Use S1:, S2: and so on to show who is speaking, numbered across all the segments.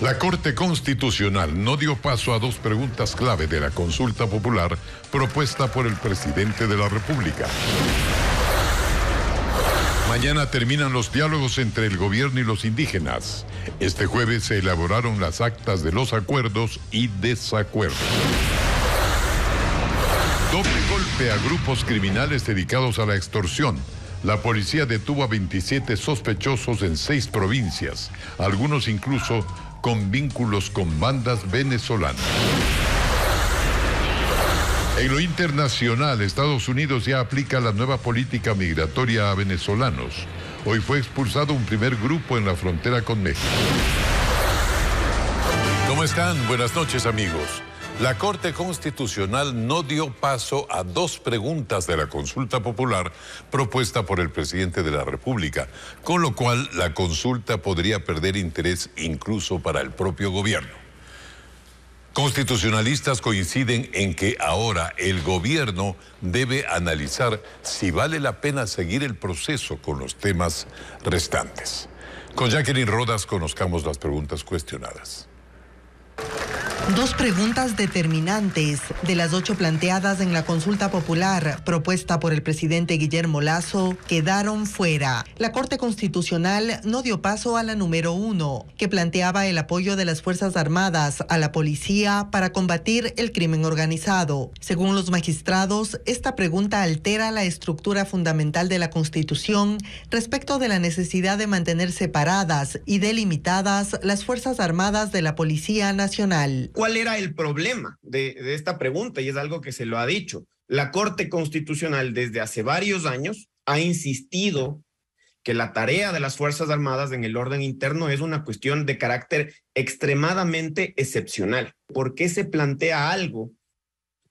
S1: La Corte Constitucional no dio paso a dos preguntas clave de la consulta popular propuesta por el presidente de la República. Mañana terminan los diálogos entre el gobierno y los indígenas. Este jueves se elaboraron las actas de los acuerdos y desacuerdos. Doble golpe a grupos criminales dedicados a la extorsión. La policía detuvo a 27 sospechosos en seis provincias, algunos incluso con vínculos con bandas venezolanas. En lo internacional, Estados Unidos ya aplica la nueva política migratoria a venezolanos. Hoy fue expulsado un primer grupo en la frontera con México. ¿Cómo están? Buenas noches amigos. La Corte Constitucional no dio paso a dos preguntas de la consulta popular propuesta por el presidente de la República, con lo cual la consulta podría perder interés incluso para el propio gobierno. Constitucionalistas coinciden en que ahora el gobierno debe analizar si vale la pena seguir el proceso con los temas restantes. Con Jacqueline Rodas conozcamos las preguntas cuestionadas.
S2: Dos preguntas determinantes de las ocho planteadas en la consulta popular propuesta por el presidente Guillermo Lazo quedaron fuera. La Corte Constitucional no dio paso a la número uno, que planteaba el apoyo de las Fuerzas Armadas a la policía para combatir el crimen organizado. Según los magistrados, esta pregunta altera la estructura fundamental de la Constitución respecto de la necesidad de mantener separadas y delimitadas las Fuerzas Armadas de la Policía Nacional
S3: cuál era el problema de, esta pregunta y es algo que se lo ha dicho. La Corte Constitucional desde hace varios años ha insistido que la tarea de las Fuerzas Armadas en el orden interno es una cuestión de carácter extremadamente excepcional. ¿Por qué se plantea algo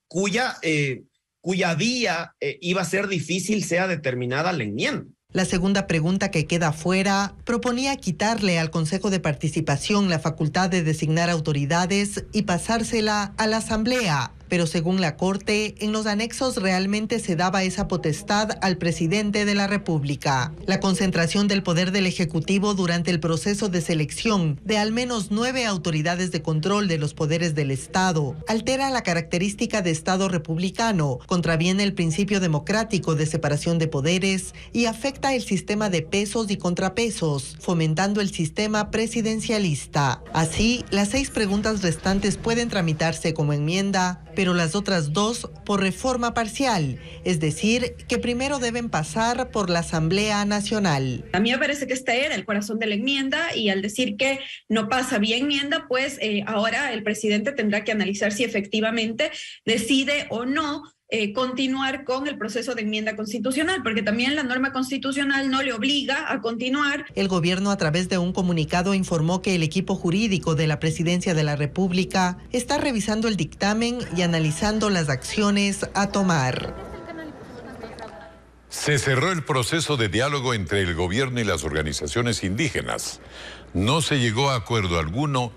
S3: cuya, eh, cuya vía eh, iba a ser difícil sea determinada la enmienda?
S2: La segunda pregunta que queda fuera proponía quitarle al Consejo de Participación la facultad de designar autoridades y pasársela a la Asamblea pero según la Corte, en los anexos realmente se daba esa potestad al presidente de la República. La concentración del poder del Ejecutivo durante el proceso de selección de al menos nueve autoridades de control de los poderes del Estado altera la característica de Estado republicano, contraviene el principio democrático de separación de poderes y afecta el sistema de pesos y contrapesos, fomentando el sistema presidencialista. Así, las seis preguntas restantes pueden tramitarse como enmienda pero las otras dos por reforma parcial, es decir, que primero deben pasar por la Asamblea Nacional.
S4: A mí me parece que este era el corazón de la enmienda y al decir que no pasa vía enmienda, pues eh, ahora el presidente tendrá que analizar si efectivamente decide o no eh, continuar con el proceso de enmienda constitucional, porque también la norma constitucional no le obliga a continuar.
S2: El gobierno a través de un comunicado informó que el equipo jurídico de la Presidencia de la República está revisando el dictamen y analizando las acciones a tomar.
S1: Se cerró el proceso de diálogo entre el gobierno y las organizaciones indígenas. No se llegó a acuerdo alguno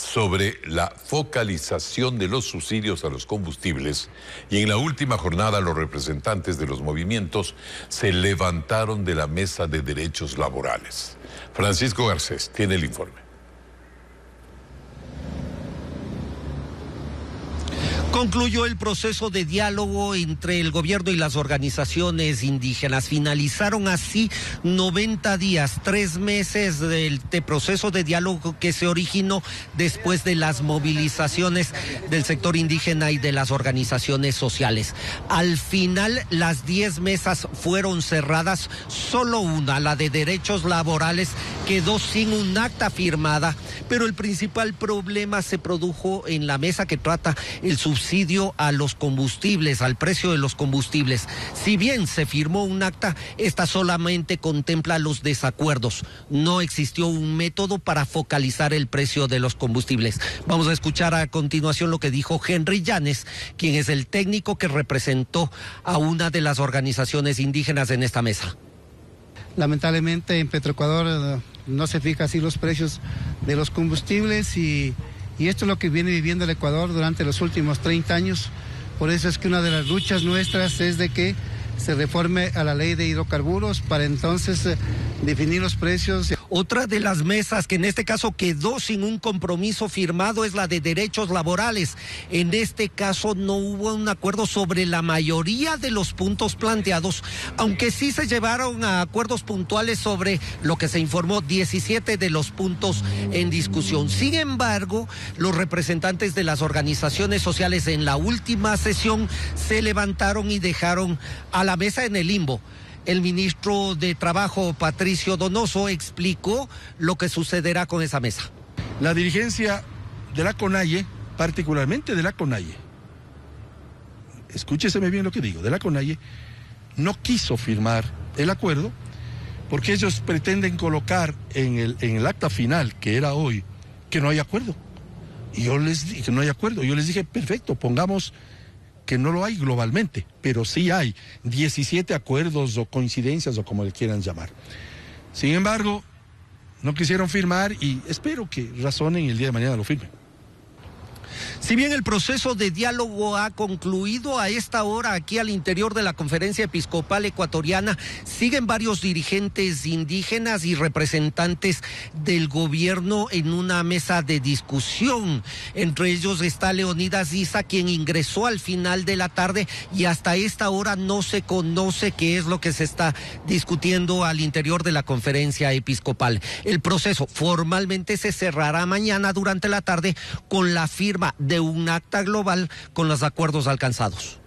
S1: sobre la focalización de los subsidios a los combustibles y en la última jornada los representantes de los movimientos se levantaron de la mesa de derechos laborales. Francisco Garcés tiene el informe.
S5: Concluyó el proceso de diálogo entre el gobierno y las organizaciones indígenas. Finalizaron así 90 días, tres meses del proceso de diálogo que se originó después de las movilizaciones del sector indígena y de las organizaciones sociales. Al final, las 10 mesas fueron cerradas, solo una, la de derechos laborales, quedó sin un acta firmada, pero el principal problema se produjo en la mesa que trata el subsidio subsidio a los combustibles, al precio de los combustibles. Si bien se firmó un acta, esta solamente contempla los desacuerdos. No existió un método para focalizar el precio de los combustibles. Vamos a escuchar a continuación lo que dijo Henry Llanes, quien es el técnico que representó a una de las organizaciones indígenas en esta mesa.
S6: Lamentablemente en Petroecuador eh, no se fija así los precios de los combustibles y y esto es lo que viene viviendo el Ecuador durante los últimos 30 años. Por eso es que una de las luchas nuestras es de que se reforme a la ley de hidrocarburos para entonces eh, definir los precios.
S5: Otra de las mesas que en este caso quedó sin un compromiso firmado es la de derechos laborales. En este caso no hubo un acuerdo sobre la mayoría de los puntos planteados, aunque sí se llevaron a acuerdos puntuales sobre lo que se informó 17 de los puntos en discusión. Sin embargo, los representantes de las organizaciones sociales en la última sesión se levantaron y dejaron a la mesa en el limbo. El ministro de Trabajo, Patricio Donoso, explicó lo que sucederá con esa mesa.
S7: La dirigencia de la CONAIE, particularmente de la CONAIE, escúcheseme bien lo que digo, de la CONAIE, no quiso firmar el acuerdo porque ellos pretenden colocar en el, en el acta final, que era hoy, que no hay acuerdo. Y yo les dije que no hay acuerdo. Yo les dije, perfecto, pongamos que no lo hay globalmente, pero sí hay 17 acuerdos o coincidencias o como le quieran llamar. Sin embargo, no quisieron firmar y espero que razonen y el día de mañana lo firmen.
S5: Si bien el proceso de diálogo ha concluido a esta hora aquí al interior de la Conferencia Episcopal Ecuatoriana, siguen varios dirigentes indígenas y representantes del gobierno en una mesa de discusión. Entre ellos está Leonidas Isa, quien ingresó al final de la tarde y hasta esta hora no se conoce qué es lo que se está discutiendo al interior de la Conferencia Episcopal. El proceso formalmente se cerrará mañana durante la tarde con la firma de un acta global con los acuerdos alcanzados.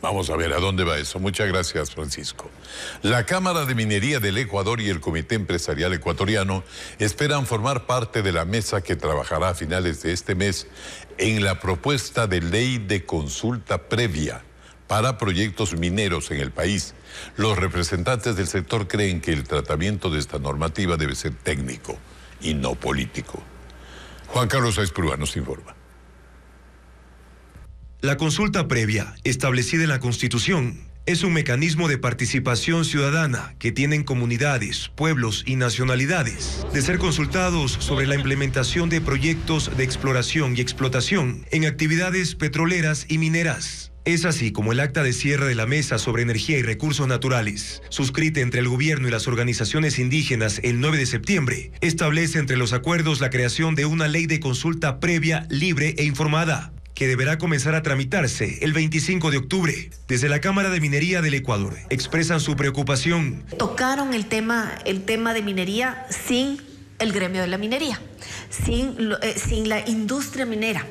S1: Vamos a ver a dónde va eso. Muchas gracias, Francisco. La Cámara de Minería del Ecuador y el Comité Empresarial Ecuatoriano esperan formar parte de la mesa que trabajará a finales de este mes en la propuesta de ley de consulta previa para proyectos mineros en el país. Los representantes del sector creen que el tratamiento de esta normativa debe ser técnico y no político. Juan Carlos Aispurúa nos informa.
S8: La consulta previa, establecida en la Constitución, es un mecanismo de participación ciudadana que tienen comunidades, pueblos y nacionalidades de ser consultados sobre la implementación de proyectos de exploración y explotación en actividades petroleras y mineras. Es así como el acta de cierre de la Mesa sobre Energía y Recursos Naturales, suscrita entre el gobierno y las organizaciones indígenas el 9 de septiembre, establece entre los acuerdos la creación de una ley de consulta previa, libre e informada que deberá comenzar a tramitarse el 25 de octubre. Desde la Cámara de Minería del Ecuador expresan su preocupación.
S9: Tocaron el tema, el tema de minería sin el gremio de la minería, sin, eh, sin la industria minera.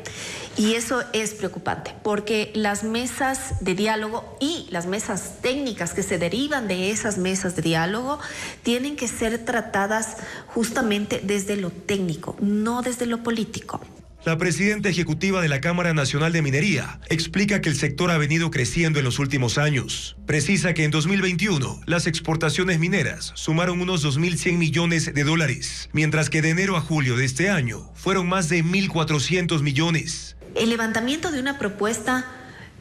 S9: Y eso es preocupante, porque las mesas de diálogo y las mesas técnicas que se derivan de esas mesas de diálogo tienen que ser tratadas justamente desde lo técnico, no desde lo político.
S8: La presidenta ejecutiva de la Cámara Nacional de Minería explica que el sector ha venido creciendo en los últimos años. Precisa que en 2021 las exportaciones mineras sumaron unos 2.100 millones de dólares, mientras que de enero a julio de este año fueron más de 1.400 millones.
S9: El levantamiento de una propuesta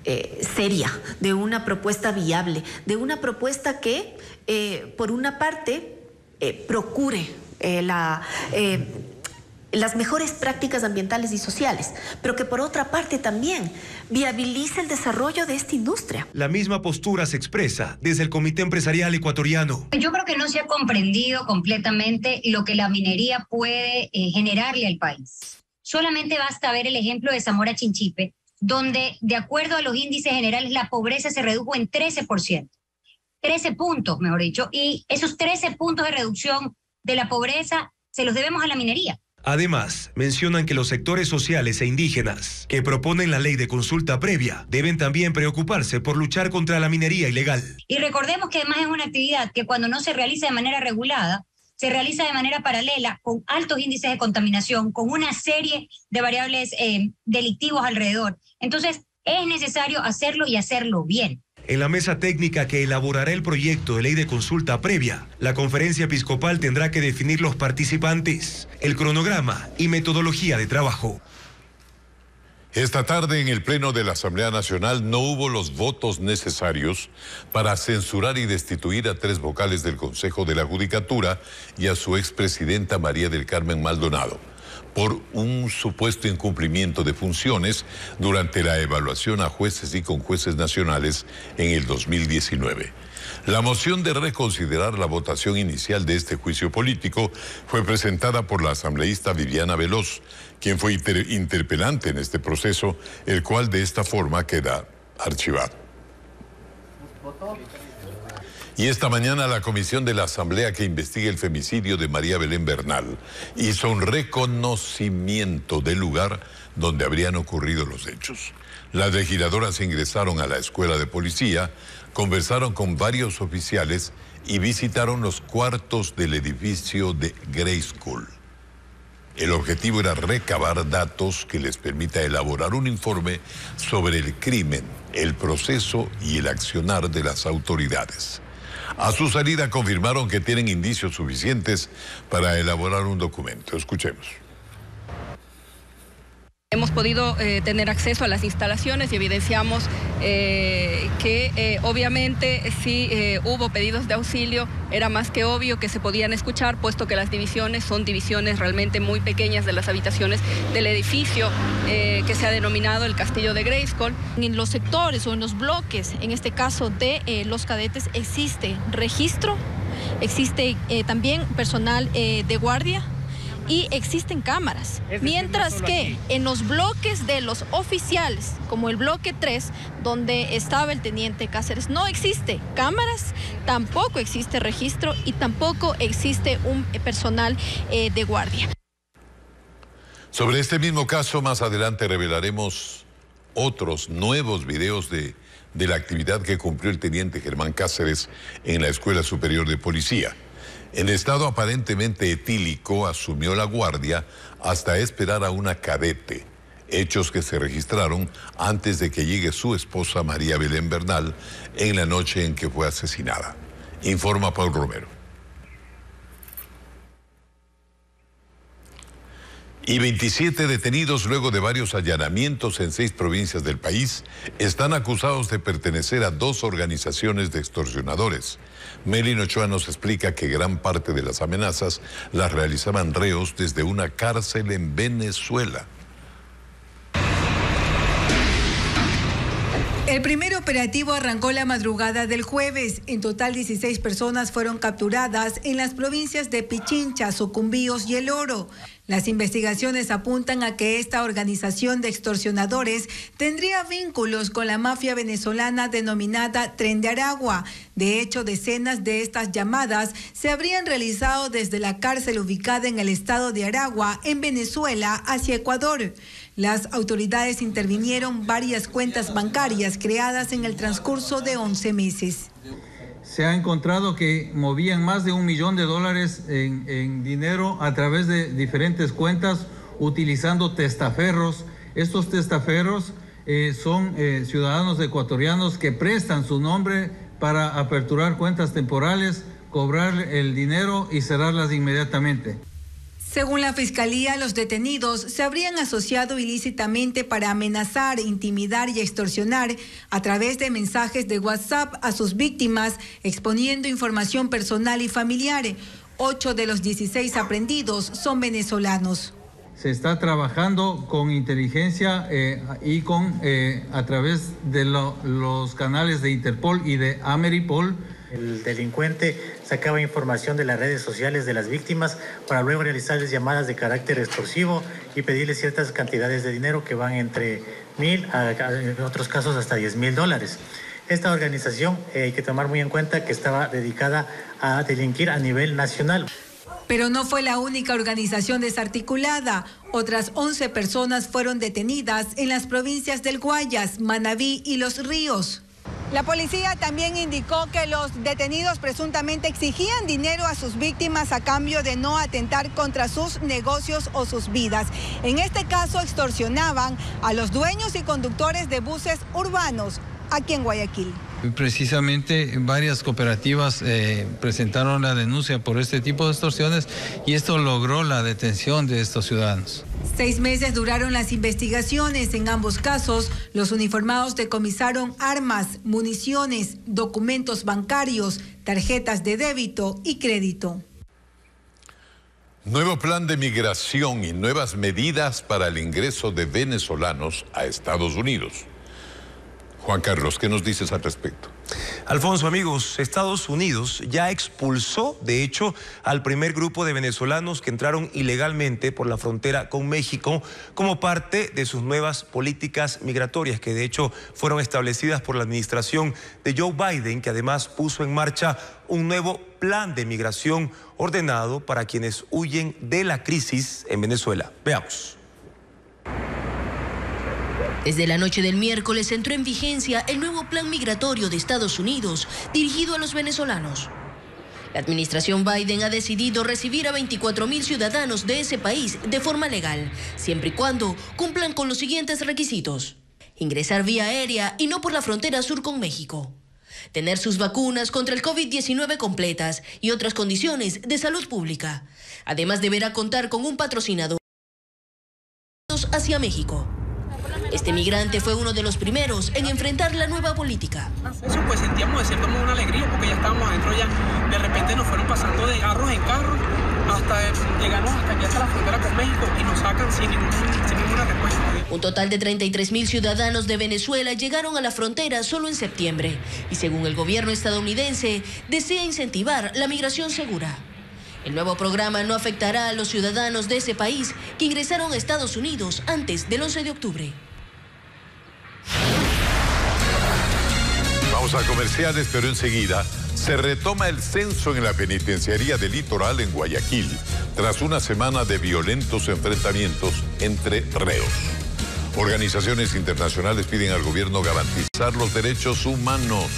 S9: eh, seria, de una propuesta viable, de una propuesta que, eh, por una parte, eh, procure la las mejores prácticas ambientales y sociales, pero que por otra parte también viabilice el desarrollo de esta industria.
S8: La misma postura se expresa desde el Comité Empresarial Ecuatoriano.
S10: Yo creo que no se ha comprendido completamente lo que la minería puede eh, generarle al país. Solamente basta ver el ejemplo de Zamora Chinchipe, donde de acuerdo a los índices generales la pobreza se redujo en 13%. 13 puntos, mejor dicho, y esos 13 puntos de reducción de la pobreza se los debemos a la minería.
S8: Además, mencionan que los sectores sociales e indígenas que proponen la ley de consulta previa deben también preocuparse por luchar contra la minería ilegal.
S10: Y recordemos que además es una actividad que cuando no se realiza de manera regulada, se realiza de manera paralela con altos índices de contaminación, con una serie de variables eh, delictivos alrededor. Entonces, es necesario hacerlo y hacerlo bien.
S8: En la mesa técnica que elaborará el proyecto de ley de consulta previa, la conferencia episcopal tendrá que definir los participantes, el cronograma y metodología de trabajo.
S1: Esta tarde en el Pleno de la Asamblea Nacional no hubo los votos necesarios para censurar y destituir a tres vocales del Consejo de la Judicatura y a su expresidenta María del Carmen Maldonado por un supuesto incumplimiento de funciones durante la evaluación a jueces y con jueces nacionales en el 2019. La moción de reconsiderar la votación inicial de este juicio político fue presentada por la asambleísta Viviana Veloz, quien fue interpelante en este proceso, el cual de esta forma queda archivado. Y esta mañana la comisión de la Asamblea que investiga el femicidio de María Belén Bernal hizo un reconocimiento del lugar donde habrían ocurrido los hechos. Las legisladoras ingresaron a la escuela de policía, conversaron con varios oficiales y visitaron los cuartos del edificio de Grey School. El objetivo era recabar datos que les permita elaborar un informe sobre el crimen, el proceso y el accionar de las autoridades. A su salida confirmaron que tienen indicios suficientes para elaborar un documento. Escuchemos.
S11: Hemos podido eh, tener acceso a las instalaciones y evidenciamos eh, que eh, obviamente si hubo pedidos de auxilio, era más que obvio que se podían escuchar, puesto que las divisiones son divisiones realmente muy pequeñas de las habitaciones del edificio que se ha denominado el Castillo de Grayskull.
S12: En los sectores o en los bloques, en este caso de los cadetes, existe registro, existe también personal de guardia y existen cámaras. Mientras que en los bloques de los oficiales, como el bloque 3, donde estaba el teniente Cáceres, no existe cámaras, tampoco existe registro y tampoco existe un personal eh, de guardia.
S1: Sobre este mismo caso, más adelante revelaremos otros nuevos videos de, de la actividad que cumplió el teniente Germán Cáceres en la Escuela Superior de Policía. En estado aparentemente etílico asumió la guardia hasta esperar a una cadete, hechos que se registraron antes de que llegue su esposa María Belén Bernal en la noche en que fue asesinada. Informa Paul Romero. Y 27 detenidos luego de varios allanamientos en seis provincias del país están acusados de pertenecer a dos organizaciones de extorsionadores. Melino Ochoa nos explica que gran parte de las amenazas las realizaban reos desde una cárcel en Venezuela.
S13: El primer operativo arrancó la madrugada del jueves. En total, 16 personas fueron capturadas en las provincias de Pichincha, Sucumbíos y El Oro. Las investigaciones apuntan a que esta organización de extorsionadores tendría vínculos con la mafia venezolana denominada Tren de Aragua. De hecho, decenas de estas llamadas se habrían realizado desde la cárcel ubicada en el estado de Aragua, en Venezuela, hacia Ecuador. Las autoridades intervinieron varias cuentas bancarias creadas en el transcurso de 11 meses
S14: se ha encontrado que movían más de un millón de dólares en, dinero a través de diferentes cuentas utilizando testaferros. Estos testaferros eh, son eh, ciudadanos ecuatorianos que prestan su nombre para aperturar cuentas temporales, cobrar el dinero y cerrarlas inmediatamente.
S13: Según la Fiscalía, los detenidos se habrían asociado ilícitamente para amenazar, intimidar y extorsionar a través de mensajes de WhatsApp a sus víctimas, exponiendo información personal y familiar. Ocho de los 16 aprendidos son venezolanos.
S14: Se está trabajando con inteligencia eh, y con eh, a través de los canales de Interpol y de Ameripol
S15: el delincuente sacaba información de las redes sociales de las víctimas para luego realizarles llamadas de carácter extorsivo y pedirles ciertas cantidades de dinero que van entre mil, a, en otros casos hasta diez mil dólares. Esta organización eh, hay que tomar muy en cuenta que estaba dedicada a delinquir a nivel nacional.
S13: Pero no fue la única organización desarticulada. Otras 11 personas fueron detenidas en las provincias del Guayas, Manabí y Los Ríos. La policía también indicó que los detenidos presuntamente exigían dinero a sus víctimas a cambio de no atentar contra sus negocios o sus vidas. En este caso extorsionaban a los dueños y conductores de buses urbanos aquí en Guayaquil.
S14: Precisamente varias cooperativas eh, presentaron la denuncia por este tipo de extorsiones y esto logró la detención de estos ciudadanos.
S13: Seis meses duraron las investigaciones. En ambos casos, los uniformados decomisaron armas, municiones, documentos bancarios, tarjetas de débito y crédito.
S1: Nuevo plan de migración y nuevas medidas para el ingreso de venezolanos a Estados Unidos. Juan Carlos, ¿qué nos dices al respecto?
S8: Alfonso, amigos, Estados Unidos ya expulsó, de hecho, al primer grupo de venezolanos que entraron ilegalmente por la frontera con México como parte de sus nuevas políticas migratorias, que de hecho fueron establecidas por la administración de Joe Biden, que además puso en marcha un nuevo plan de migración ordenado para quienes huyen de la crisis en Venezuela. Veamos.
S16: Desde la noche del miércoles entró en vigencia el nuevo plan migratorio de Estados Unidos dirigido a los venezolanos. La administración Biden ha decidido recibir a 24 mil ciudadanos de ese país de forma legal, siempre y cuando cumplan con los siguientes requisitos. Ingresar vía aérea y no por la frontera sur con México. Tener sus vacunas contra el COVID-19 completas y otras condiciones de salud pública. Además deberá contar con un patrocinador hacia México. Este migrante fue uno de los primeros en enfrentar la nueva política.
S17: Eso pues sentíamos de cierto modo una alegría porque ya estábamos adentro ya. De repente nos fueron pasando de carros en carros hasta llegamos hasta aquí hasta la frontera con México y nos sacan sin, sin ninguna respuesta.
S16: Un total de 33 mil ciudadanos de Venezuela llegaron a la frontera solo en septiembre y según el gobierno estadounidense desea incentivar la migración segura. El nuevo programa no afectará a los ciudadanos de ese país que ingresaron a Estados Unidos antes del 11 de octubre.
S1: Vamos a comerciales, pero enseguida se retoma el censo en la penitenciaría del litoral en Guayaquil, tras una semana de violentos enfrentamientos entre reos. Organizaciones internacionales piden al gobierno garantizar los derechos humanos.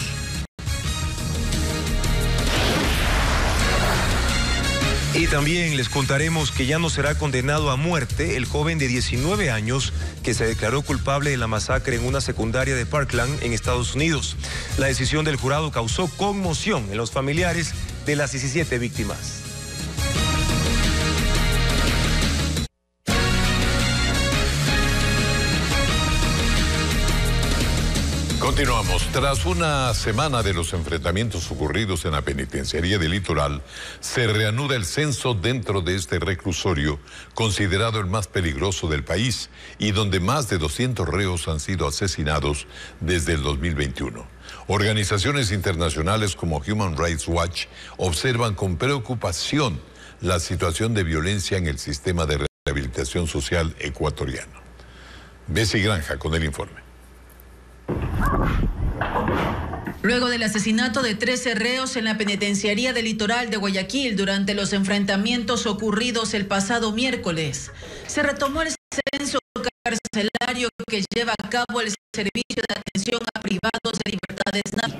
S8: Y también les contaremos que ya no será condenado a muerte el joven de 19 años que se declaró culpable de la masacre en una secundaria de Parkland en Estados Unidos. La decisión del jurado causó conmoción en los familiares de las 17 víctimas.
S1: Continuamos. Tras una semana de los enfrentamientos ocurridos en la penitenciaría del litoral, se reanuda el censo dentro de este reclusorio, considerado el más peligroso del país y donde más de 200 reos han sido asesinados desde el 2021. Organizaciones internacionales como Human Rights Watch observan con preocupación la situación de violencia en el sistema de rehabilitación social ecuatoriano. Bessie Granja con el informe.
S18: Luego del asesinato de 13 reos en la penitenciaría del litoral de Guayaquil durante los enfrentamientos ocurridos el pasado miércoles, se retomó el censo carcelario que lleva a cabo el Servicio de Atención a Privados de Libertades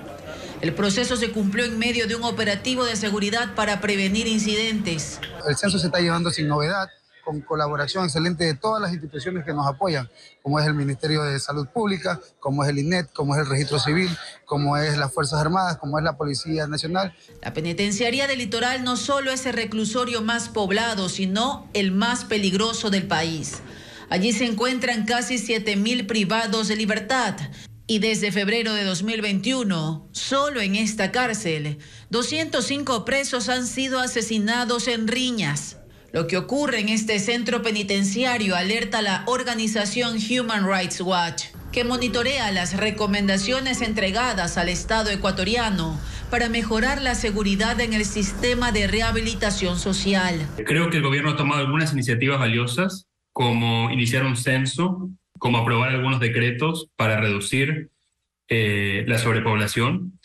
S18: El proceso se cumplió en medio de un operativo de seguridad para prevenir incidentes.
S6: El censo se está llevando sin novedad con colaboración excelente de todas las instituciones que nos apoyan, como es el Ministerio de Salud Pública, como es el INET, como es el Registro Civil, como es las Fuerzas Armadas, como es la Policía Nacional.
S18: La penitenciaría del litoral no solo es el reclusorio más poblado, sino el más peligroso del país. Allí se encuentran casi 7.000 privados de libertad. Y desde febrero de 2021, solo en esta cárcel, 205 presos han sido asesinados en riñas. Lo que ocurre en este centro penitenciario alerta a la organización Human Rights Watch, que monitorea las recomendaciones entregadas al Estado ecuatoriano para mejorar la seguridad en el sistema de rehabilitación social.
S19: Creo que el gobierno ha tomado algunas iniciativas valiosas, como iniciar un censo, como aprobar algunos decretos para reducir eh, la sobrepoblación,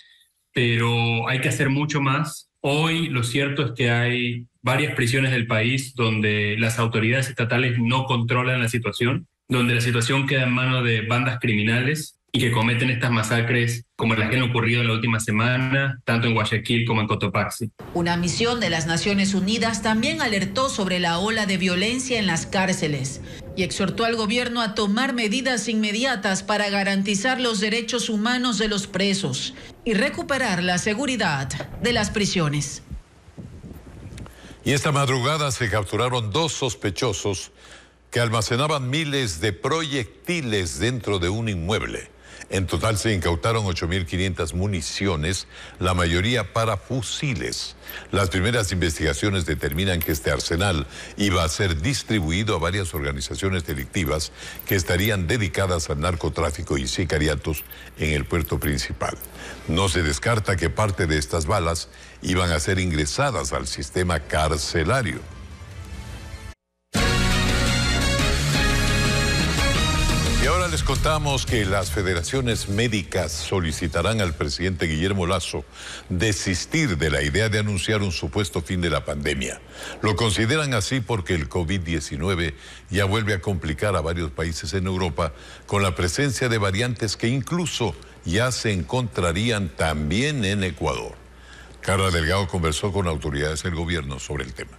S19: pero hay que hacer mucho más. Hoy lo cierto es que hay varias prisiones del país donde las autoridades estatales no controlan la situación, donde la situación queda en manos de bandas criminales y que cometen estas masacres como las que han ocurrido en la última semana, tanto en Guayaquil como en Cotopaxi.
S18: Una misión de las Naciones Unidas también alertó sobre la ola de violencia en las cárceles y exhortó al gobierno a tomar medidas inmediatas para garantizar los derechos humanos de los presos y recuperar la seguridad de las prisiones.
S1: Y esta madrugada se capturaron dos sospechosos que almacenaban miles de proyectiles dentro de un inmueble. En total se incautaron 8.500 municiones, la mayoría para fusiles. Las primeras investigaciones determinan que este arsenal iba a ser distribuido a varias organizaciones delictivas que estarían dedicadas al narcotráfico y sicariatos en el puerto principal. No se descarta que parte de estas balas iban a ser ingresadas al sistema carcelario. Y ahora les contamos que las federaciones médicas solicitarán al presidente Guillermo Lazo desistir de la idea de anunciar un supuesto fin de la pandemia. Lo consideran así porque el COVID-19 ya vuelve a complicar a varios países en Europa con la presencia de variantes que incluso ya se encontrarían también en Ecuador. Carla Delgado conversó con autoridades del gobierno sobre el tema.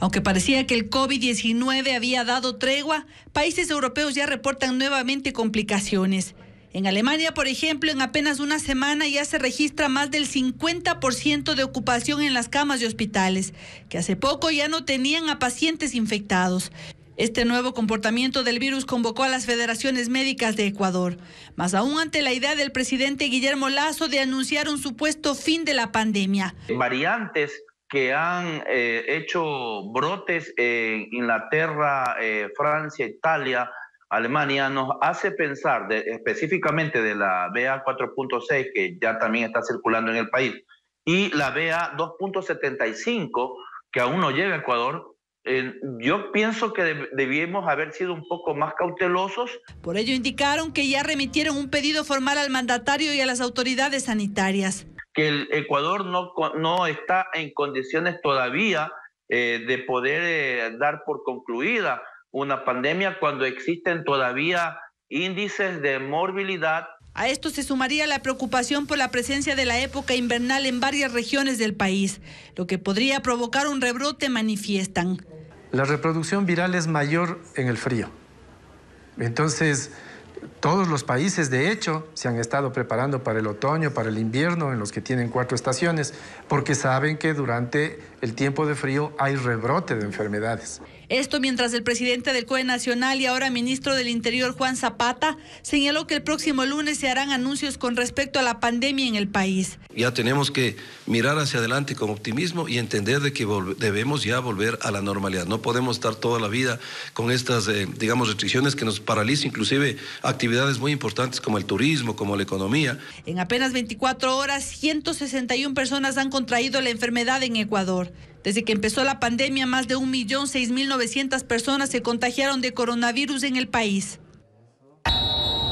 S20: Aunque parecía que el COVID-19 había dado tregua, países europeos ya reportan nuevamente complicaciones. En Alemania, por ejemplo, en apenas una semana ya se registra más del 50% de ocupación en las camas de hospitales, que hace poco ya no tenían a pacientes infectados. Este nuevo comportamiento del virus convocó a las federaciones médicas de Ecuador, más aún ante la idea del presidente Guillermo Lazo de anunciar un supuesto fin de la pandemia.
S21: Variantes que han eh, hecho brotes en Inglaterra, eh, Francia, Italia, Alemania, nos hace pensar específicamente de la BA 4.6, que ya también está circulando en el país, y la BA 2.75, que aún no llega a Ecuador, eh, yo pienso que debíamos haber sido un poco más cautelosos.
S20: Por ello indicaron que ya remitieron un pedido formal al mandatario y a las autoridades sanitarias
S21: que el Ecuador no, no está en condiciones todavía eh, de poder eh, dar por concluida una pandemia cuando existen todavía índices de morbilidad.
S20: A esto se sumaría la preocupación por la presencia de la época invernal en varias regiones del país, lo que podría provocar un rebrote, manifiestan.
S22: La reproducción viral es mayor en el frío. Entonces, todos los países, de hecho, se han estado preparando para el otoño, para el invierno, en los que tienen cuatro estaciones, porque saben que durante el tiempo de frío hay rebrote de enfermedades.
S20: Esto mientras el presidente del COE Nacional y ahora ministro del Interior, Juan Zapata, señaló que el próximo lunes se harán anuncios con respecto a la pandemia en el país.
S23: Ya tenemos que mirar hacia adelante con optimismo y entender de que debemos ya volver a la normalidad. No podemos estar toda la vida con estas, eh, digamos, restricciones que nos paralizan inclusive actividades muy importantes como el turismo, como la economía.
S20: En apenas 24 horas, 161 personas han contraído la enfermedad en Ecuador. Desde que empezó la pandemia, más de 1.6.900 personas se contagiaron de coronavirus en el país.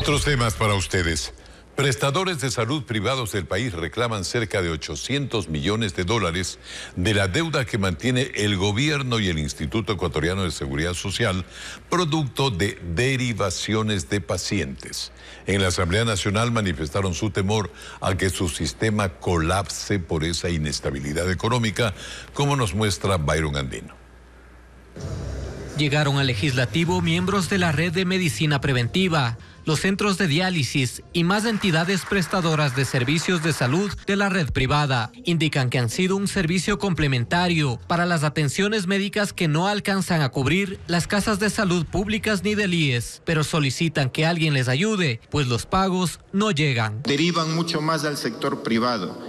S1: Otros temas para ustedes. Prestadores de salud privados del país reclaman cerca de 800 millones de dólares de la deuda que mantiene el gobierno y el Instituto Ecuatoriano de Seguridad Social, producto de derivaciones de pacientes. En la Asamblea Nacional manifestaron su temor a que su sistema colapse por esa inestabilidad económica, como nos muestra Byron Andino.
S24: Llegaron al legislativo miembros de la red de medicina preventiva los centros de diálisis y más entidades prestadoras de servicios de salud de la red privada indican que han sido un servicio complementario para las atenciones médicas que no alcanzan a cubrir las casas de salud públicas ni del IES, pero solicitan que alguien les ayude, pues los pagos no llegan.
S25: Derivan mucho más al sector privado,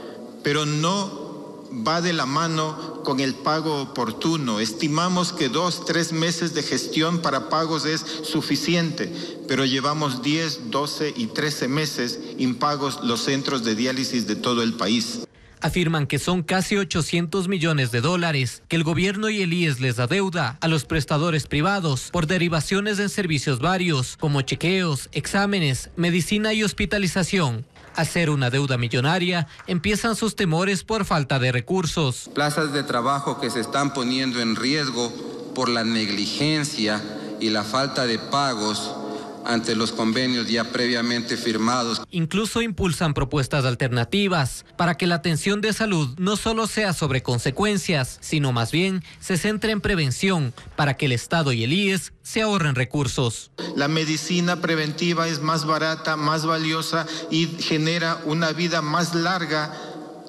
S25: pero no va de la mano con el pago oportuno. Estimamos que dos, tres meses de gestión para pagos es suficiente, pero llevamos 10, 12 y 13 meses impagos los centros de diálisis de todo el país.
S24: Afirman que son casi 800 millones de dólares que el gobierno y el IES les adeuda a los prestadores privados por derivaciones en servicios varios, como chequeos, exámenes, medicina y hospitalización hacer una deuda millonaria, empiezan sus temores por falta de recursos.
S26: Plazas de trabajo que se están poniendo en riesgo por la negligencia y la falta de pagos ante los convenios ya previamente firmados.
S24: Incluso impulsan propuestas alternativas para que la atención de salud no solo sea sobre consecuencias, sino más bien se centre en prevención para que el Estado y el IES se ahorren recursos.
S25: La medicina preventiva es más barata, más valiosa y genera una vida más larga,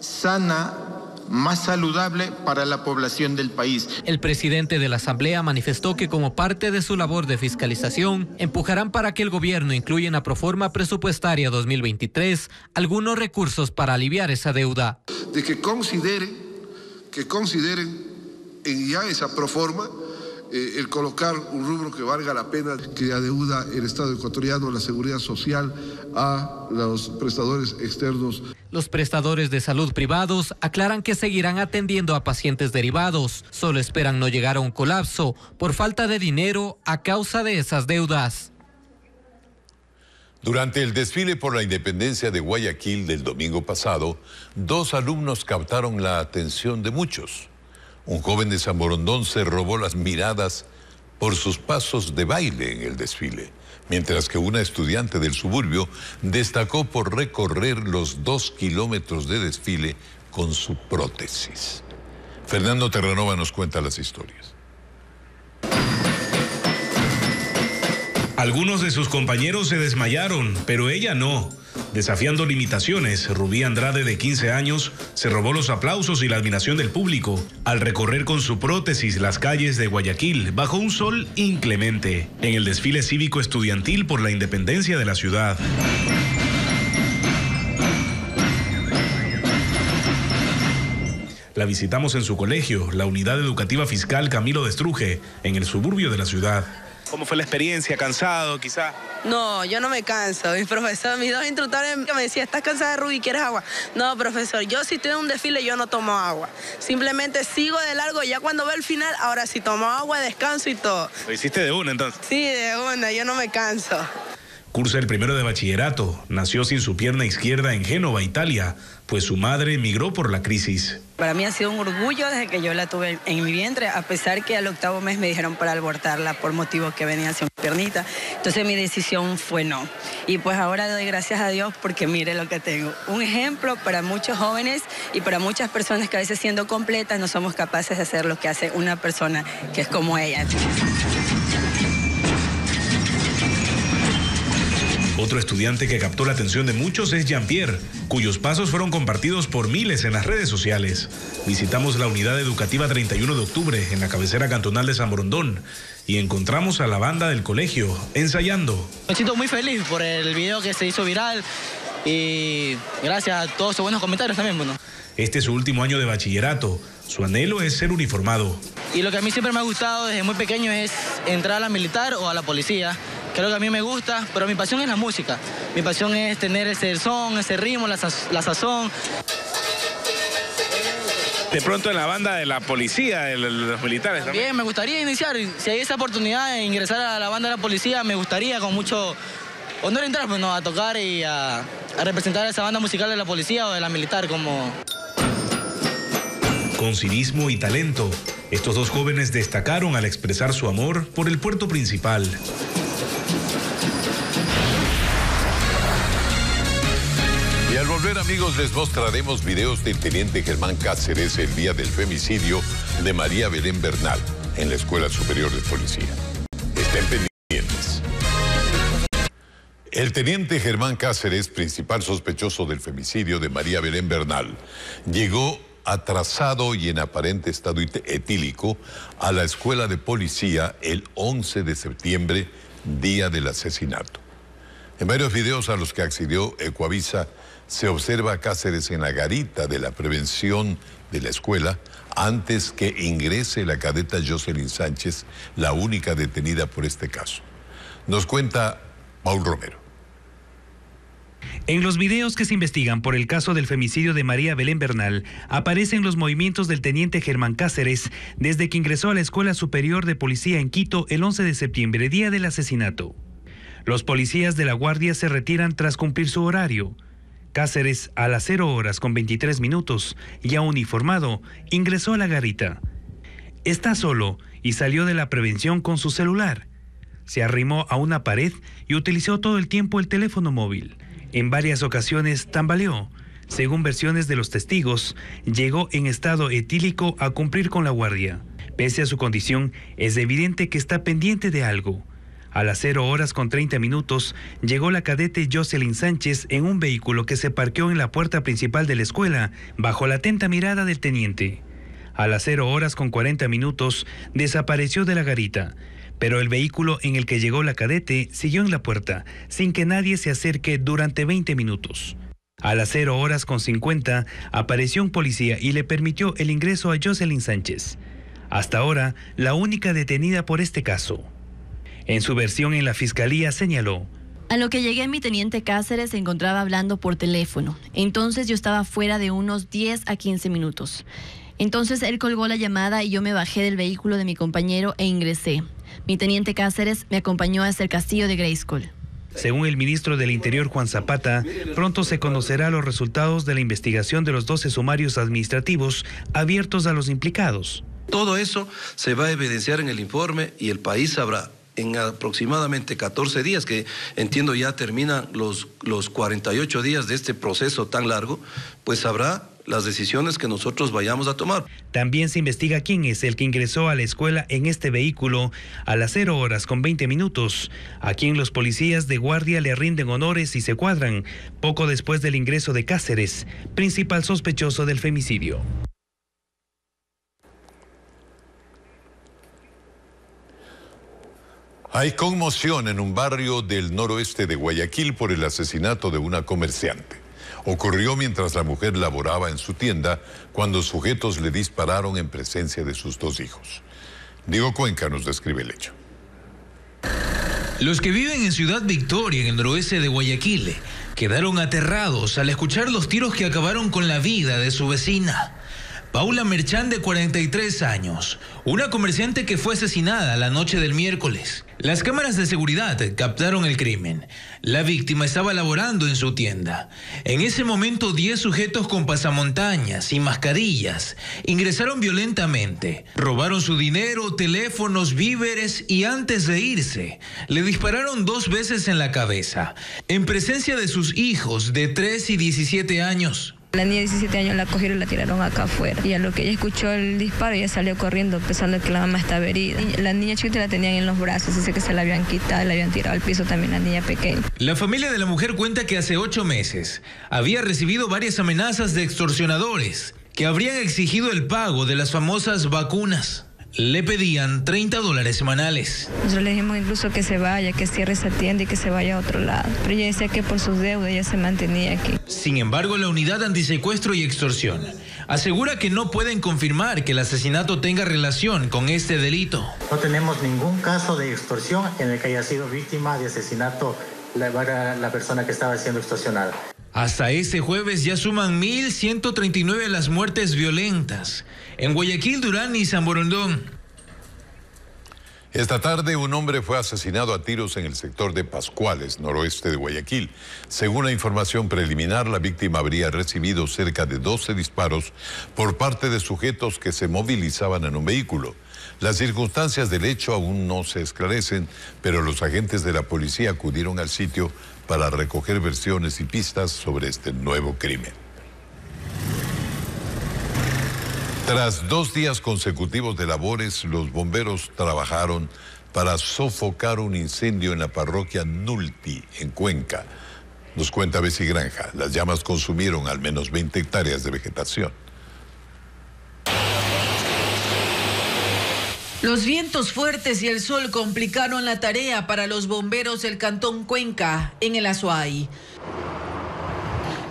S25: sana más saludable para la población del país.
S24: El presidente de la Asamblea manifestó que como parte de su labor de fiscalización, empujarán para que el gobierno incluya en la proforma presupuestaria 2023 algunos recursos para aliviar esa deuda.
S27: De que considere, que consideren en ya esa proforma eh, el colocar un rubro que valga la pena, que adeuda el Estado ecuatoriano, la seguridad social a los prestadores externos.
S24: Los prestadores de salud privados aclaran que seguirán atendiendo a pacientes derivados, solo esperan no llegar a un colapso por falta de dinero a causa de esas deudas.
S1: Durante el desfile por la independencia de Guayaquil del domingo pasado, dos alumnos captaron la atención de muchos. Un joven de San se robó las miradas por sus pasos de baile en el desfile, mientras que una estudiante del suburbio destacó por recorrer los dos kilómetros de desfile con su prótesis. Fernando Terranova nos cuenta las historias.
S28: Algunos de sus compañeros se desmayaron, pero ella no. Desafiando limitaciones, Rubí Andrade, de 15 años, se robó los aplausos y la admiración del público al recorrer con su prótesis las calles de Guayaquil bajo un sol inclemente, en el desfile cívico estudiantil por la independencia de la ciudad. La visitamos en su colegio, la Unidad Educativa Fiscal Camilo Destruje, en el suburbio de la ciudad. ¿Cómo fue la experiencia? ¿Cansado quizá?
S29: No, yo no me canso. Mi profesor, mis dos instructores me decían, ¿estás cansada, Rubí? ¿Quieres agua? No, profesor, yo si estoy en un desfile yo no tomo agua. Simplemente sigo de largo y ya cuando veo el final, ahora sí tomo agua, descanso y todo.
S28: ¿Lo hiciste de una entonces?
S29: Sí, de una, yo no me canso.
S28: Cursa el primero de bachillerato. Nació sin su pierna izquierda en Génova, Italia, pues su madre emigró por la crisis.
S29: Para mí ha sido un orgullo desde que yo la tuve en mi vientre, a pesar que al octavo mes me dijeron para abortarla por motivos que venía sin piernita. Entonces mi decisión fue no. Y pues ahora doy gracias a Dios porque mire lo que tengo. Un ejemplo para muchos jóvenes y para muchas personas que a veces siendo completas no somos capaces de hacer lo que hace una persona que es como ella.
S28: Otro estudiante que captó la atención de muchos es Jean-Pierre, cuyos pasos fueron compartidos por miles en las redes sociales. Visitamos la unidad educativa 31 de octubre en la cabecera cantonal de San Borondón y encontramos a la banda del colegio ensayando.
S30: Me siento muy feliz por el video que se hizo viral y gracias a todos sus buenos comentarios también. Bueno.
S28: Este es su último año de bachillerato. Su anhelo es ser uniformado.
S30: Y lo que a mí siempre me ha gustado desde muy pequeño es entrar a la militar o a la policía. Creo que a mí me gusta, pero mi pasión es la música. Mi pasión es tener ese son, ese ritmo, la, sazón.
S28: De pronto en la banda de la policía, de los militares también.
S30: Bien, me gustaría iniciar. Si hay esa oportunidad de ingresar a la banda de la policía, me gustaría con mucho honor entrar, pues no, a tocar y a, a representar a esa banda musical de la policía o de la militar como...
S28: Con civismo y talento, estos dos jóvenes destacaron al expresar su amor por el puerto principal.
S1: Al volver amigos les mostraremos videos del teniente Germán Cáceres el día del femicidio de María Belén Bernal en la Escuela Superior de Policía. Estén pendientes. El teniente Germán Cáceres, principal sospechoso del femicidio de María Belén Bernal, llegó atrasado y en aparente estado etílico a la escuela de policía el 11 de septiembre, día del asesinato. En varios videos a los que accedió Ecuavisa, se observa a Cáceres en la garita de la prevención de la escuela antes que ingrese la cadeta Jocelyn Sánchez, la única detenida por este caso. Nos cuenta Paul Romero.
S31: En los videos que se investigan por el caso del femicidio de María Belén Bernal, aparecen los movimientos del teniente Germán Cáceres desde que ingresó a la Escuela Superior de Policía en Quito el 11 de septiembre, día del asesinato. Los policías de la Guardia se retiran tras cumplir su horario. Cáceres, a las 0 horas con 23 minutos, ya uniformado, ingresó a la garita. Está solo y salió de la prevención con su celular. Se arrimó a una pared y utilizó todo el tiempo el teléfono móvil. En varias ocasiones tambaleó. Según versiones de los testigos, llegó en estado etílico a cumplir con la guardia. Pese a su condición, es evidente que está pendiente de algo. A las 0 horas con 30 minutos llegó la cadete Jocelyn Sánchez en un vehículo que se parqueó en la puerta principal de la escuela bajo la atenta mirada del teniente. A las 0 horas con 40 minutos desapareció de la garita, pero el vehículo en el que llegó la cadete siguió en la puerta sin que nadie se acerque durante 20 minutos. A las 0 horas con 50 apareció un policía y le permitió el ingreso a Jocelyn Sánchez. Hasta ahora, la única detenida por este caso. En su versión en la fiscalía señaló,
S32: a lo que llegué, mi teniente Cáceres se encontraba hablando por teléfono. Entonces yo estaba fuera de unos 10 a 15 minutos. Entonces él colgó la llamada y yo me bajé del vehículo de mi compañero e ingresé. Mi teniente Cáceres me acompañó hasta el castillo de Grayskull.
S31: Según el ministro del Interior Juan Zapata, pronto se conocerá los resultados de la investigación de los 12 sumarios administrativos abiertos a los implicados.
S23: Todo eso se va a evidenciar en el informe y el país sabrá en aproximadamente 14 días, que entiendo ya terminan los, los 48 días de este proceso tan largo, pues habrá las decisiones que nosotros vayamos a tomar.
S31: También se investiga quién es el que ingresó a la escuela en este vehículo a las 0 horas con 20 minutos, a quien los policías de guardia le rinden honores y se cuadran poco después del ingreso de Cáceres, principal sospechoso del femicidio.
S1: Hay conmoción en un barrio del noroeste de Guayaquil por el asesinato de una comerciante. Ocurrió mientras la mujer laboraba en su tienda cuando sujetos le dispararon en presencia de sus dos hijos. Diego Cuenca nos describe el hecho.
S33: Los que viven en Ciudad Victoria, en el noroeste de Guayaquil, quedaron aterrados al escuchar los tiros que acabaron con la vida de su vecina. Paula Merchán, de 43 años, una comerciante que fue asesinada la noche del miércoles. Las cámaras de seguridad captaron el crimen. La víctima estaba laborando en su tienda. En ese momento, 10 sujetos con pasamontañas y mascarillas ingresaron violentamente. Robaron su dinero, teléfonos, víveres y antes de irse, le dispararon dos veces en la cabeza, en presencia de sus hijos de 3 y 17 años.
S34: La niña de 17 años la cogieron y la tiraron acá afuera. Y a lo que ella escuchó el disparo, ella salió corriendo pensando que la mamá estaba herida. La niña chiquita la tenían en los brazos, dice que se la habían quitado, la habían tirado al piso también la niña pequeña.
S33: La familia de la mujer cuenta que hace ocho meses había recibido varias amenazas de extorsionadores que habrían exigido el pago de las famosas vacunas le pedían 30 dólares semanales.
S34: Nosotros le dijimos incluso que se vaya, que cierre esa tienda y que se vaya a otro lado. Pero ella decía que por sus deudas ella se mantenía aquí.
S33: Sin embargo, la unidad antisecuestro y extorsión asegura que no pueden confirmar que el asesinato tenga relación con este delito.
S35: No tenemos ningún caso de extorsión en el que haya sido víctima de asesinato la, la persona que estaba siendo extorsionada.
S33: Hasta este jueves ya suman 1.139 las muertes violentas en Guayaquil, Durán y San Borondón.
S1: Esta tarde un hombre fue asesinado a tiros en el sector de Pascuales, noroeste de Guayaquil. Según la información preliminar, la víctima habría recibido cerca de 12 disparos por parte de sujetos que se movilizaban en un vehículo. Las circunstancias del hecho aún no se esclarecen, pero los agentes de la policía acudieron al sitio para recoger versiones y pistas sobre este nuevo crimen. Tras dos días consecutivos de labores, los bomberos trabajaron para sofocar un incendio en la parroquia Nulti, en Cuenca. Nos cuenta Bessie Granja, las llamas consumieron al menos 20 hectáreas de vegetación.
S18: Los vientos fuertes y el sol complicaron la tarea para los bomberos del Cantón Cuenca, en el Azuay.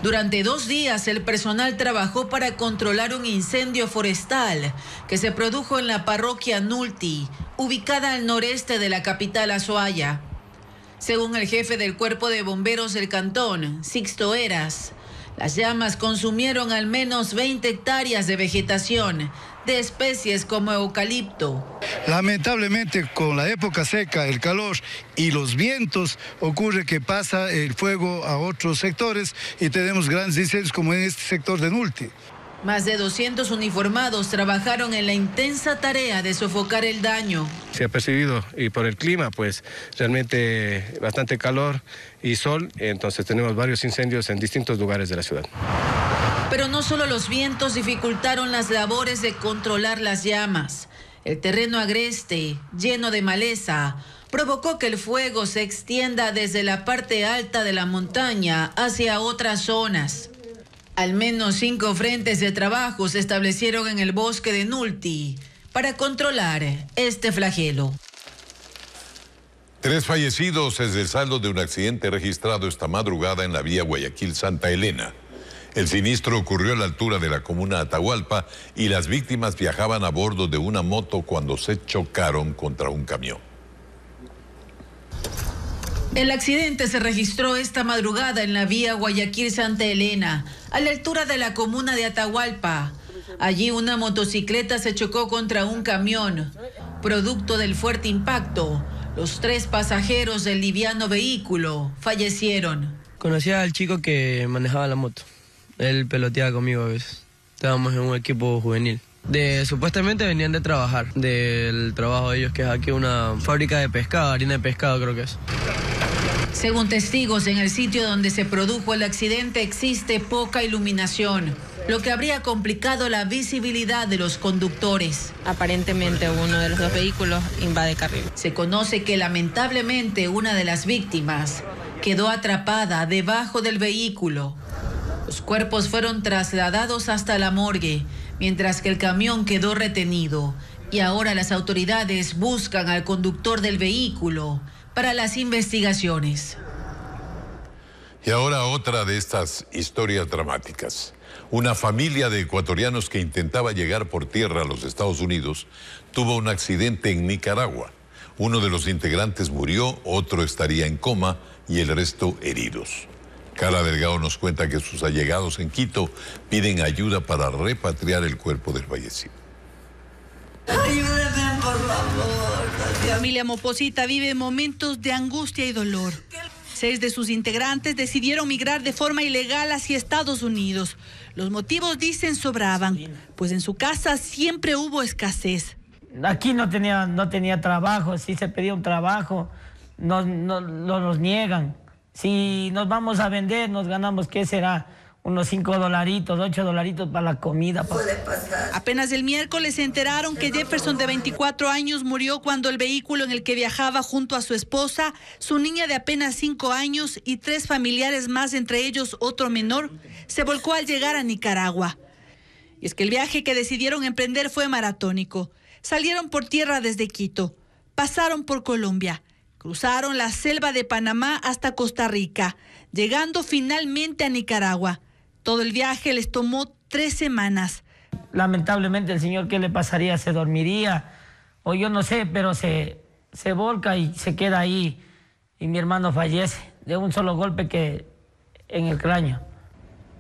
S18: Durante dos días el personal trabajó para controlar un incendio forestal que se produjo en la parroquia Nulti, ubicada al noreste de la capital Azuaya. Según el jefe del cuerpo de bomberos del cantón, Sixto Eras, las llamas consumieron al menos 20 hectáreas de vegetación, de especies como eucalipto.
S36: Lamentablemente con la época seca, el calor y los vientos ocurre que pasa el fuego a otros sectores y tenemos grandes incendios como en este sector de Nulti.
S18: Más de 200 uniformados trabajaron en la intensa tarea de sofocar el daño.
S22: Se ha percibido, y por el clima, pues realmente bastante calor y sol, entonces tenemos varios incendios en distintos lugares de la ciudad.
S18: Pero no solo los vientos dificultaron las labores de controlar las llamas. El terreno agreste, lleno de maleza, provocó que el fuego se extienda desde la parte alta de la montaña hacia otras zonas. Al menos cinco frentes de trabajo se establecieron en el bosque de Nulti para controlar este flagelo.
S1: Tres fallecidos es el saldo de un accidente registrado esta madrugada en la vía Guayaquil-Santa Elena. El sinistro ocurrió a la altura de la comuna Atahualpa y las víctimas viajaban a bordo de una moto cuando se chocaron contra un camión.
S18: El accidente se registró esta madrugada en la vía Guayaquil-Santa Elena, a la altura de la comuna de Atahualpa. Allí una motocicleta se chocó contra un camión. Producto del fuerte impacto, los tres pasajeros del liviano vehículo fallecieron.
S28: Conocía al chico que manejaba la moto. Él peloteaba conmigo a veces. Estábamos en un equipo juvenil. De, supuestamente venían de trabajar, del trabajo de ellos, que es aquí una fábrica de pescado, harina de pescado creo que es.
S18: Según testigos, en el sitio donde se produjo el accidente existe poca iluminación, lo que habría complicado la visibilidad de los conductores.
S37: Aparentemente uno de los dos vehículos invade carril.
S18: Se conoce que lamentablemente una de las víctimas quedó atrapada debajo del vehículo. Los cuerpos fueron trasladados hasta la morgue, mientras que el camión quedó retenido. Y ahora las autoridades buscan al conductor del vehículo para las investigaciones.
S1: Y ahora otra de estas historias dramáticas. Una familia de ecuatorianos que intentaba llegar por tierra a los Estados Unidos tuvo un accidente en Nicaragua. Uno de los integrantes murió, otro estaría en coma y el resto heridos. Carla Delgado nos cuenta que sus allegados en Quito piden ayuda para repatriar el cuerpo del fallecido.
S20: Ayúdenme, por favor. La familia Moposita vive momentos de angustia y dolor. Seis de sus integrantes decidieron migrar de forma ilegal hacia Estados Unidos. Los motivos dicen sobraban, pues en su casa siempre hubo escasez.
S38: Aquí no tenía, no tenía trabajo, si se pedía un trabajo, nos, no, nos niegan. Si nos vamos a vender, nos ganamos, ¿qué será? Unos 5 dolaritos, 8 dolaritos para la comida.
S20: Puede pasar. Apenas el miércoles se enteraron que Jefferson de 24 años murió cuando el vehículo en el que viajaba junto a su esposa, su niña de apenas 5 años y tres familiares más, entre ellos otro menor, se volcó al llegar a Nicaragua. Y es que el viaje que decidieron emprender fue maratónico. Salieron por tierra desde Quito, pasaron por Colombia, cruzaron la selva de Panamá hasta Costa Rica, llegando finalmente a Nicaragua. Todo el viaje les tomó tres semanas.
S38: Lamentablemente el señor, ¿qué le pasaría? ¿Se dormiría? O yo no sé, pero se, se volca y se queda ahí. Y mi hermano fallece de un solo golpe que en el cráneo.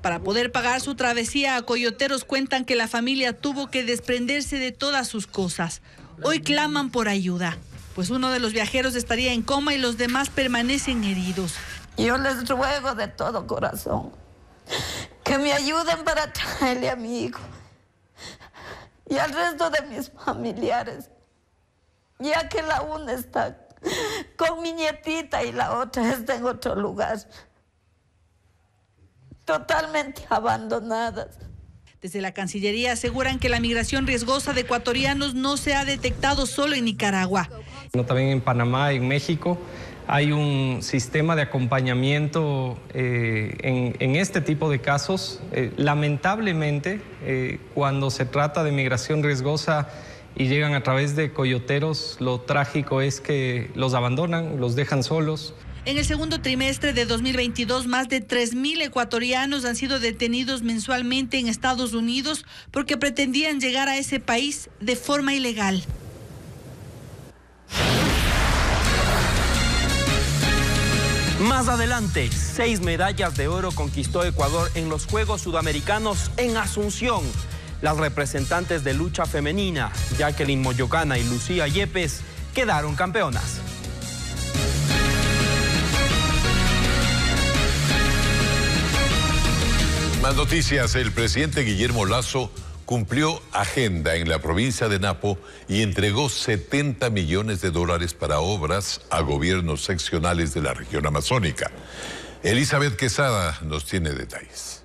S20: Para poder pagar su travesía a Coyoteros cuentan que la familia tuvo que desprenderse de todas sus cosas. Hoy claman por ayuda, pues uno de los viajeros estaría en coma y los demás permanecen heridos.
S39: Yo les ruego de todo corazón que me ayuden para traerle a mi hijo y al resto de mis familiares, ya que la una está con mi nietita y la otra está en otro lugar, totalmente abandonadas.
S20: Desde la Cancillería aseguran que la migración riesgosa de ecuatorianos no se ha detectado solo en Nicaragua.
S30: No, también en Panamá, en México hay un sistema de acompañamiento eh, en, este tipo de casos. Eh, lamentablemente, eh, cuando se trata de migración riesgosa y llegan a través de coyoteros, lo trágico es que los abandonan, los dejan solos.
S20: En el segundo trimestre de 2022, más de 3.000 ecuatorianos han sido detenidos mensualmente en Estados Unidos porque pretendían llegar a ese país de forma ilegal.
S40: Más adelante, seis medallas de oro conquistó Ecuador en los Juegos Sudamericanos en Asunción. Las representantes de lucha femenina, Jacqueline Moyocana y Lucía Yepes, quedaron campeonas.
S1: Más noticias, el presidente Guillermo Lazo cumplió agenda en la provincia de Napo y entregó 70 millones de dólares para obras a gobiernos seccionales de la región amazónica. Elizabeth Quesada nos tiene detalles.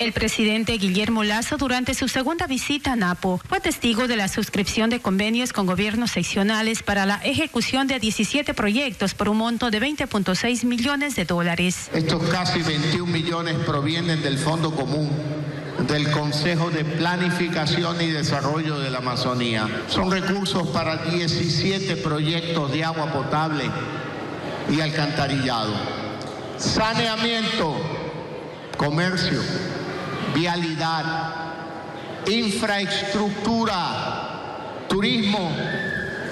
S38: El presidente Guillermo Lazo, durante su segunda visita a Napo, fue testigo de la suscripción de convenios con gobiernos seccionales para la ejecución de 17 proyectos por un monto de 20.6 millones de dólares.
S41: Estos casi 21 millones provienen del Fondo Común del Consejo de Planificación y Desarrollo de la Amazonía. Son recursos para 17 proyectos de agua potable y alcantarillado. Saneamiento, comercio, vialidad, infraestructura, turismo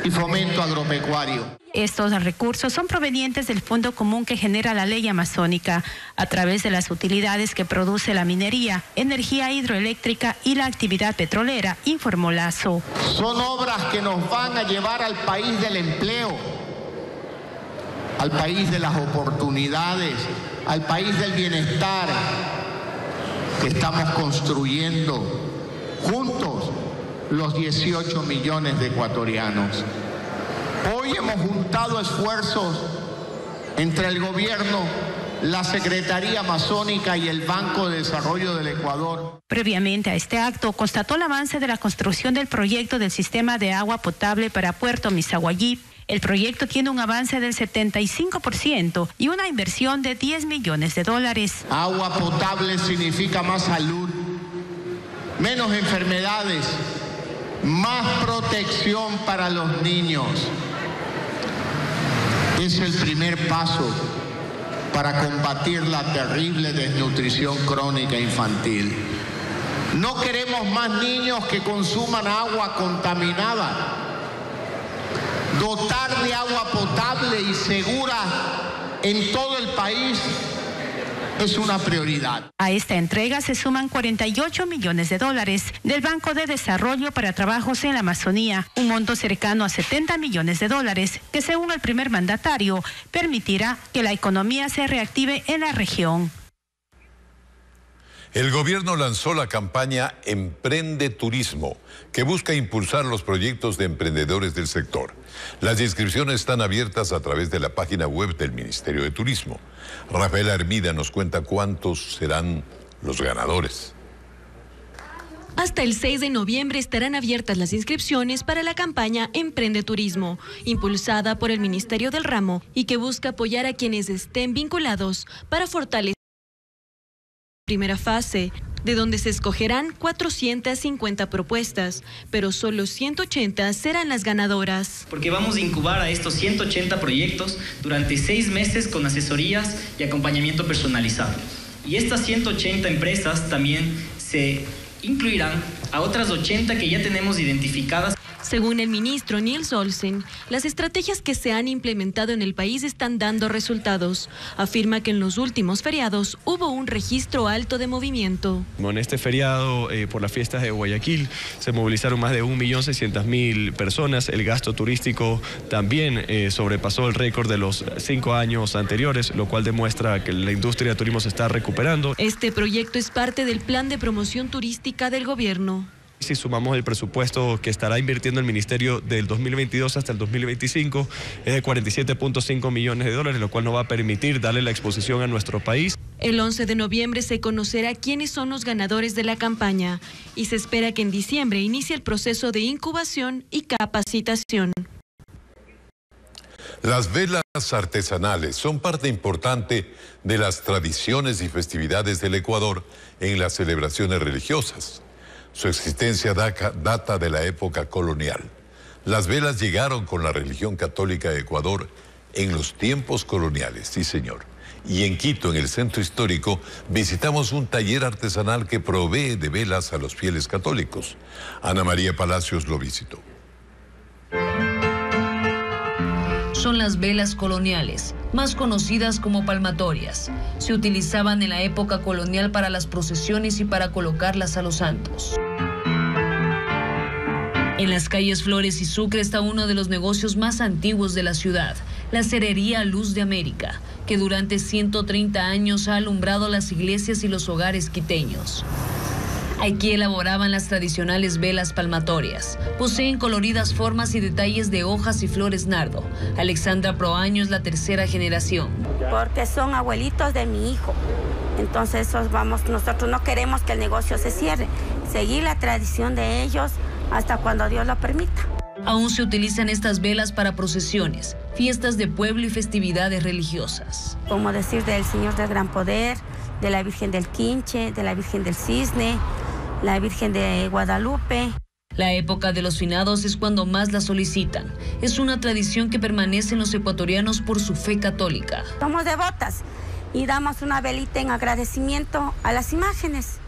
S41: y fomento agropecuario.
S38: Estos recursos son provenientes del fondo común que genera la ley amazónica a través de las utilidades que produce la minería, energía hidroeléctrica y la actividad petrolera, informó Lazo.
S41: Son obras que nos van a llevar al país del empleo, al país de las oportunidades, al país del bienestar que estamos construyendo juntos los 18 millones de ecuatorianos. Hoy hemos juntado esfuerzos entre el gobierno, la Secretaría Amazónica y el Banco de Desarrollo del Ecuador.
S38: Previamente a este acto, constató el avance de la construcción del proyecto del sistema de agua potable para Puerto Misaguayí. El proyecto tiene un avance del 75% y una inversión de 10 millones de dólares.
S41: Agua potable significa más salud, menos enfermedades, más protección para los niños es el primer paso para combatir la terrible desnutrición crónica infantil. No queremos más niños que consuman agua contaminada. Dotar de agua potable y segura en todo el país es una prioridad.
S38: A esta entrega se suman 48 millones de dólares del Banco de Desarrollo para Trabajos en la Amazonía, un monto cercano a 70 millones de dólares que según el primer mandatario permitirá que la economía se reactive en la región.
S1: El gobierno lanzó la campaña Emprende Turismo, que busca impulsar los proyectos de emprendedores del sector. Las inscripciones están abiertas a través de la página web del Ministerio de Turismo. Rafael Armida nos cuenta cuántos serán los ganadores.
S42: Hasta el 6 de noviembre estarán abiertas las inscripciones para la campaña Emprende Turismo, impulsada por el Ministerio del Ramo y que busca apoyar a quienes estén vinculados para fortalecer primera fase, de donde se escogerán 450 propuestas, pero solo 180 serán las ganadoras.
S43: Porque vamos a incubar a estos 180 proyectos durante seis meses con asesorías y acompañamiento personalizado. Y estas 180 empresas también se incluirán a otras 80 que ya tenemos identificadas.
S42: Según el ministro Niels Olsen, las estrategias que se han implementado en el país están dando resultados. Afirma que en los últimos feriados hubo un registro alto de movimiento.
S44: En este feriado, eh, por las fiestas de Guayaquil, se movilizaron más de 1.600.000 personas. El gasto turístico también eh, sobrepasó el récord de los cinco años anteriores, lo cual demuestra que la industria de turismo se está recuperando.
S42: Este proyecto es parte del plan de promoción turística del gobierno.
S44: Si sumamos el presupuesto que estará invirtiendo el Ministerio del 2022 hasta el 2025, es de 47.5 millones de dólares, lo cual nos va a permitir darle la exposición a nuestro país.
S42: El 11 de noviembre se conocerá quiénes son los ganadores de la campaña y se espera que en diciembre inicie el proceso de incubación y capacitación.
S1: Las velas artesanales son parte importante de las tradiciones y festividades del Ecuador en las celebraciones religiosas. Su existencia data de la época colonial. Las velas llegaron con la religión católica de Ecuador en los tiempos coloniales, sí señor. Y en Quito, en el centro histórico, visitamos un taller artesanal que provee de velas a los fieles católicos. Ana María Palacios lo visitó.
S45: Son las velas coloniales, más conocidas como palmatorias. Se utilizaban en la época colonial para las procesiones y para colocarlas a los santos. En las calles Flores y Sucre está uno de los negocios más antiguos de la ciudad, la Cerería Luz de América, que durante 130 años ha alumbrado las iglesias y los hogares quiteños. Aquí elaboraban las tradicionales velas palmatorias. Poseen coloridas formas y detalles de hojas y flores nardo. Alexandra Proaño es la tercera generación.
S46: Porque son abuelitos de mi hijo.
S47: Entonces, eso vamos, nosotros no queremos que el negocio se cierre. Seguir la tradición de ellos hasta cuando Dios lo permita.
S45: Aún se utilizan estas velas para procesiones, fiestas de pueblo y festividades religiosas.
S47: Como decir del Señor del Gran Poder, de la Virgen del Quinche, de la Virgen del Cisne, la Virgen de Guadalupe.
S45: La época de los finados es cuando más la solicitan. Es una tradición que permanece en los ecuatorianos por su fe católica.
S47: Somos devotas y damos una velita en agradecimiento a las imágenes.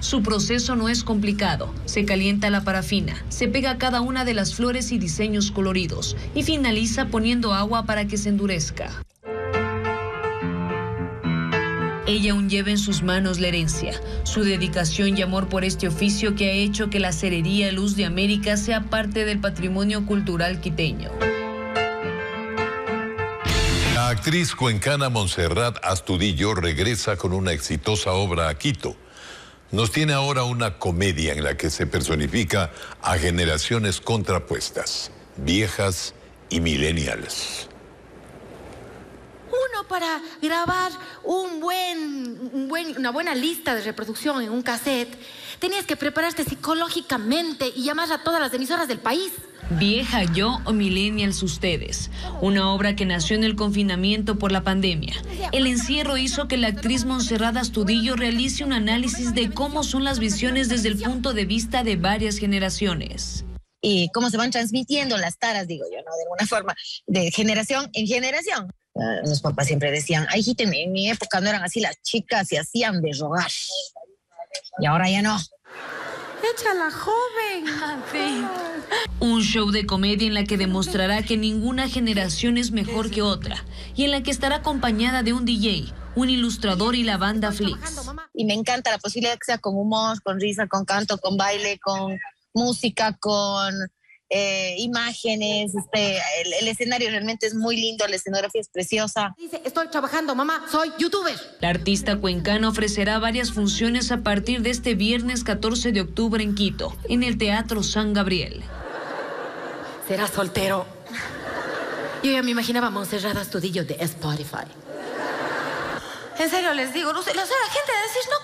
S45: Su proceso no es complicado. Se calienta la parafina, se pega cada una de las flores y diseños coloridos y finaliza poniendo agua para que se endurezca. Ella aún lleva en sus manos la herencia, su dedicación y amor por este oficio que ha hecho que la cerería Luz de América sea parte del patrimonio cultural quiteño.
S1: La actriz cuencana Montserrat Astudillo regresa con una exitosa obra a Quito. Nos tiene ahora una comedia en la que se personifica a generaciones contrapuestas, viejas y millennials
S48: para grabar un buen, un buen, una buena lista de reproducción en un cassette, tenías que prepararte psicológicamente y llamar a todas las emisoras del país.
S45: Vieja yo o millennials ustedes, una obra que nació en el confinamiento por la pandemia. El encierro hizo que la actriz Montserrat Astudillo realice un análisis de cómo son las visiones desde el punto de vista de varias generaciones
S49: y cómo se van transmitiendo las taras, digo yo, ¿no? De alguna forma, de generación en generación. Ah, los papás siempre decían, ay, hijita, en mi época no eran así, las chicas se hacían de rogar. Y ahora ya no.
S48: Échala, joven.
S45: Un show de comedia en la que demostrará que ninguna generación es mejor que otra y en la que estará acompañada de un DJ, un ilustrador y la banda Flix.
S49: Y me encanta la posibilidad que sea con humor, con risa, con canto, con baile, con música, con eh, imágenes, este, el, escenario realmente es muy lindo, la escenografía es preciosa.
S48: Dice, estoy trabajando, mamá, soy youtuber.
S45: La artista cuencana ofrecerá varias funciones a partir de este viernes 14 de octubre en Quito, en el Teatro San Gabriel.
S48: Será soltero. Yo ya me imaginaba Monserrat Astudillo de Spotify. En serio les digo, no sé, la gente a decir, no,